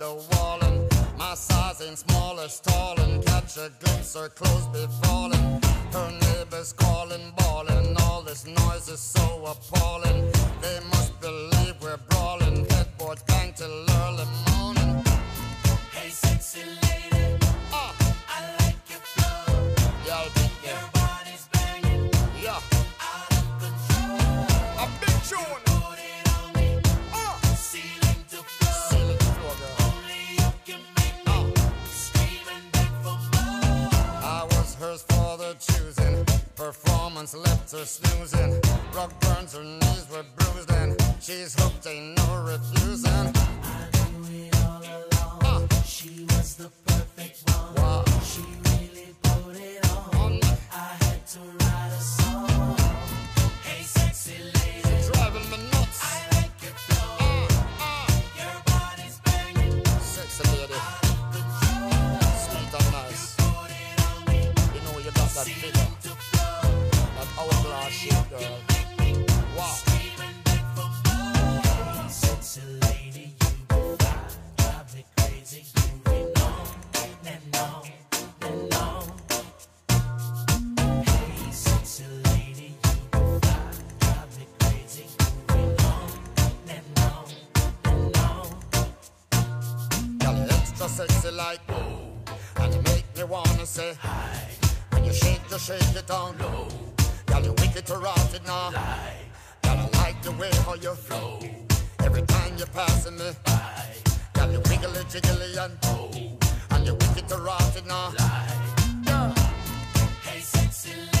the wall. And my size ain't small as tall. And catch a glimpse, her clothes be falling. Her neighbors calling, bawling. All this noise is so appalling. They must believe we're brawling. Headboard bang till early morning. Performance left her snoozing. Rug burns, her knees were bruised, and she's hooked, ain't no refusing. I knew it all along. Sexy like oh, and you make me wanna say hi. When you shake, you shake it down low. Girl, you wicked to rot it now. Girl, I like the way how you flow. Every time you're passing me by. Girl, you wiggly jiggly and oh, and you wicked to rot it now. Girl, Hey, sexy lady.